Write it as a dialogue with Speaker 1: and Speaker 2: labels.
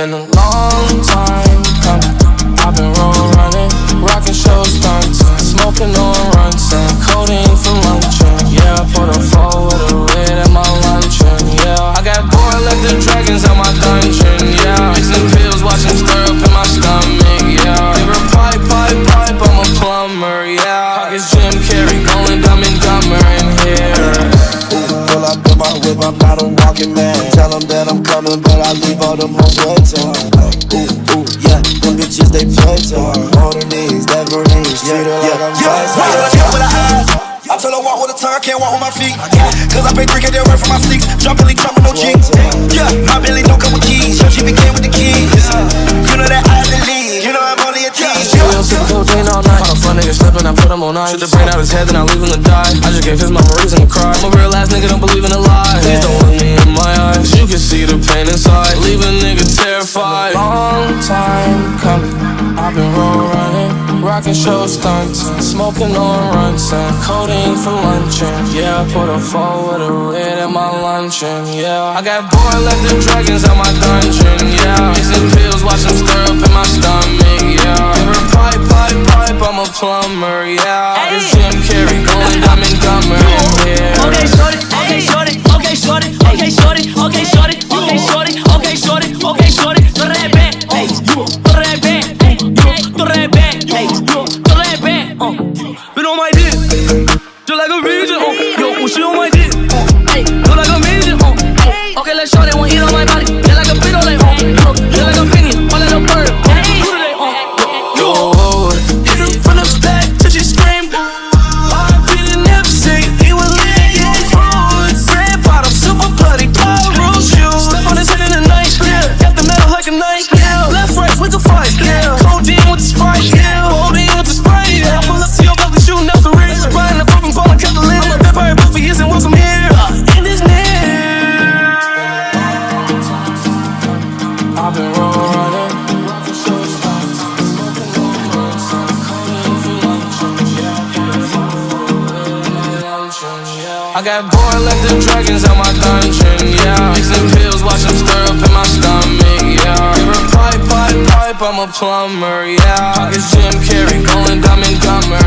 Speaker 1: been a long time coming. I've been roll running, rocking show stunts, smoking on runs, and codeine for luncheon. Yeah, I put a four with a red at my luncheon. Yeah, I got bored, left the dragons on my in my
Speaker 2: whip, I'm not a walking man. Tell them that I'm coming, but I leave all them hoes waiting. Uh. Ooh, ooh, yeah, them bitches they play to. On her knees, never knees, treat her like I'm vice.
Speaker 3: Walk with a kill with a eye. I tell her walk with a tongue, can't walk with my feet. Cause I pay three K, they run from my sleeps. Drop Billy, drop with no jeans. Yeah, my Billy don't come with keys. She began
Speaker 1: Super cocaine all night. Caught a fun nigga slipping, I put him on ice. Shoot the brain out his head, then I leave him to die. I just gave his mama reason to cry. I'm a real ass nigga, don't believe in a lie. Please don't look me in my eyes. You can see the pain inside. Leave a nigga terrified. Long time coming. I've been roll running, rocking show stunts, smoking on runs, and codeine for luncheon. Yeah, I put a four with a red at my luncheon. Yeah, I got bored, left the dragons on my dungeon. Yeah, mixing pills, watch them stir up in my stomach. Yeah, plumber. Yeah, it's Jim Carrey going dumb and dumber in here.
Speaker 4: Okay, shorty, okay, shorty, okay, shorty, okay, shorty, okay, shorty, okay, shorty, okay, shorty, okay, shorty, tú eres bad, hey, tú eres bad, hey, tú eres bad, hey, tú eres bad, uh.
Speaker 5: Been on my dick, just like a virgin. Uh. Yo, when she on my dick, I got
Speaker 1: bored, left the dragons on my dungeon. Yeah, mixing pills, watch them stir up in my stomach. Yeah, give her pipe, pipe, pipe. I'm a plumber. Yeah, it's Jim Carrey going dumb and dumber.